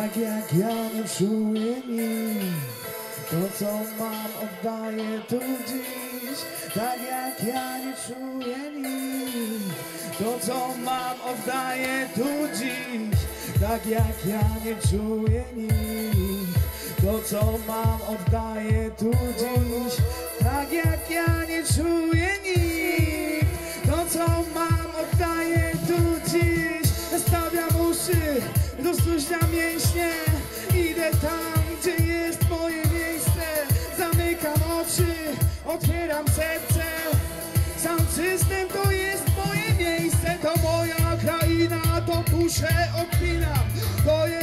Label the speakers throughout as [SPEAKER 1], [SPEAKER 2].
[SPEAKER 1] Tak jak ja nie czuję nic To co mam oddaję tu dziś. Tak jak ja nie czuję nic To co mam oddaję tu dziś. Tak jak ja nie czuję nic To co mam oddaję tu dziś. Tak jak ja nie czuję nic. Rozluźnia mięśnie. Idę tam, gdzie jest moje miejsce. Zamykam oczy, otwieram serce. Sam system to jest moje miejsce To moja kraina, to puszę odpinam To jest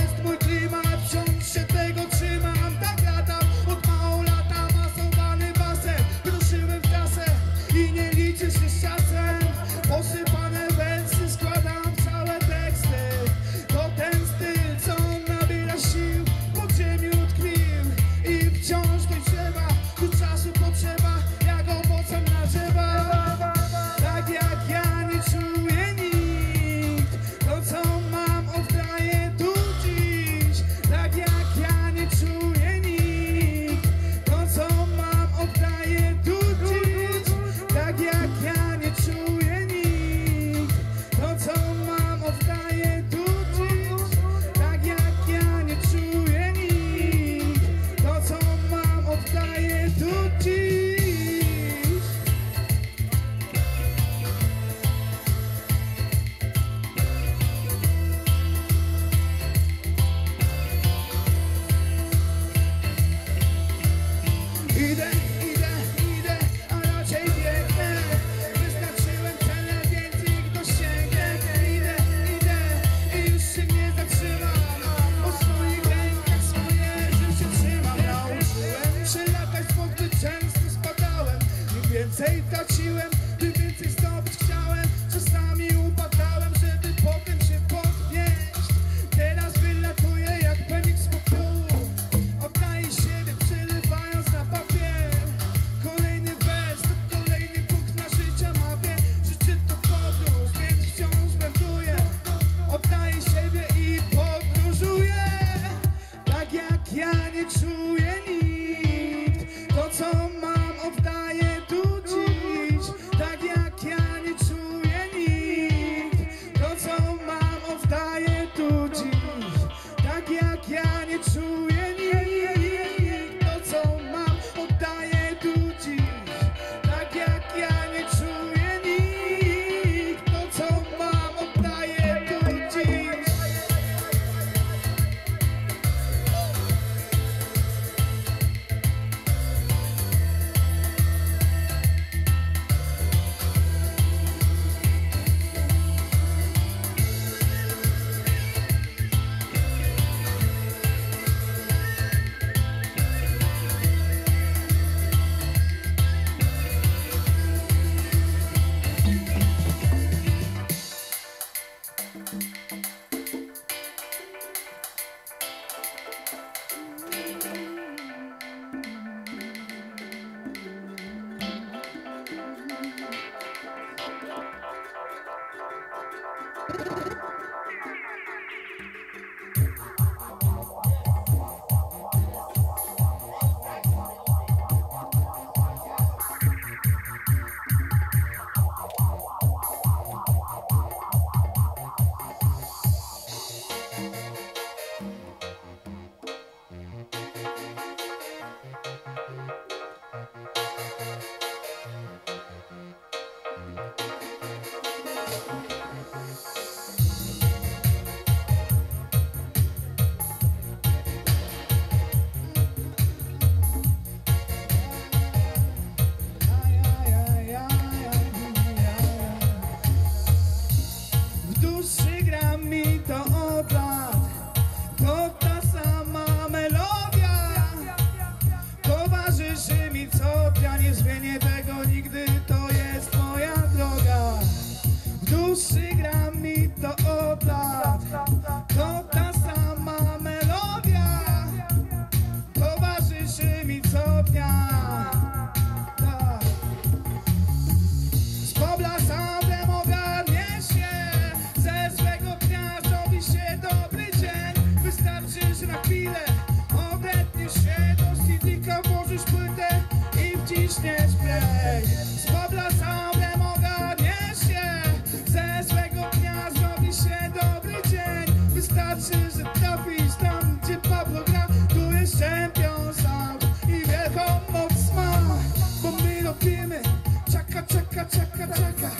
[SPEAKER 1] taka,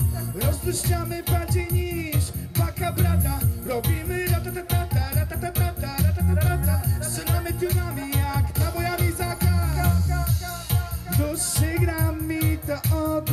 [SPEAKER 1] Rozpuszczamy bardziej niż baka brata. Robimy ratatatata, ratatatata, ratatatata Strzelamy tunami jak nabojami zaka Duszy gra mi to od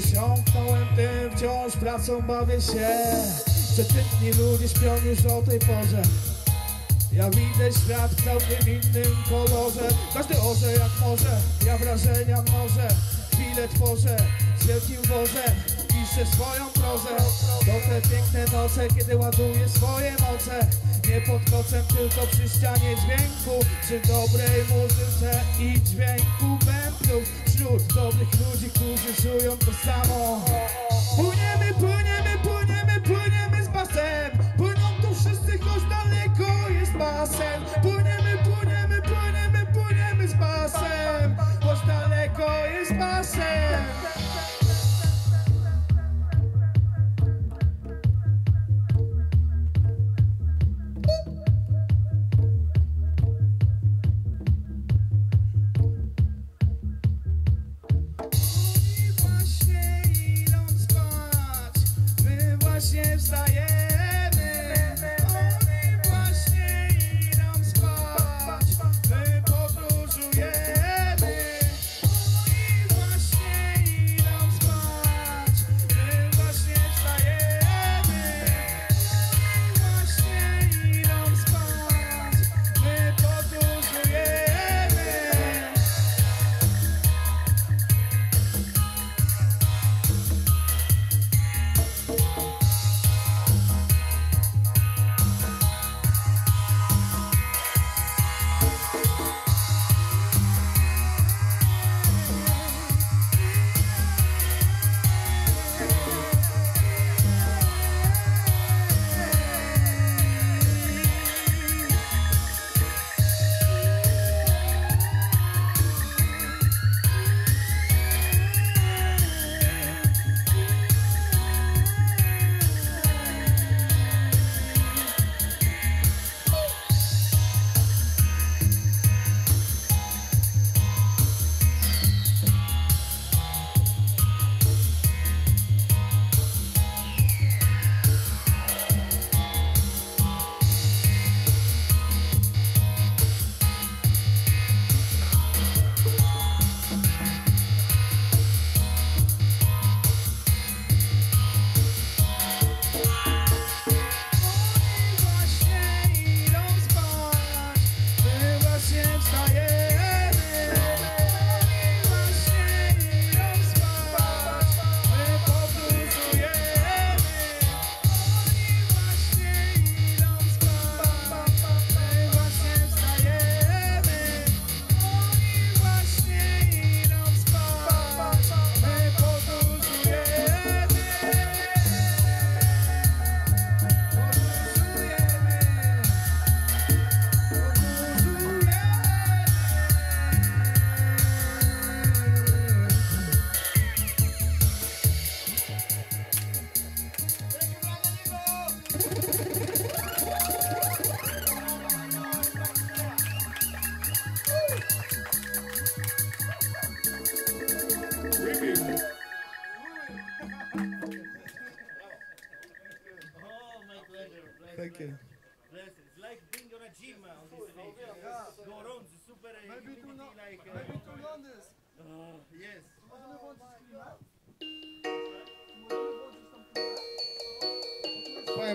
[SPEAKER 1] Przesiąknąłem tym, wciąż pracą bawię się. Przeciętni ludzie śpią już o tej porze. Ja widzę świat w całkiem innym kolorze. Każdy orze jak może, ja wrażenia może. Chwilę tworzę, z wielkim wożem Piszę swoją prozę. To te piękne noce, kiedy ładuję swoje moce. Nie pod kocem, tylko przy ścianie dźwięku Przy dobrej muzyce i dźwięku bębnów Wśród dobrych ludzi, którzy czują to samo. Płyniemy, płyniemy, płyniemy, płyniemy z basem. Płyną tu wszyscy, choć daleko jest basen Płyniemy, płyniemy, płyniemy, płyniemy z basem. Choć daleko jest basen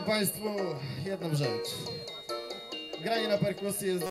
[SPEAKER 2] Państwu jedną rzecz. Granie na perkusji jest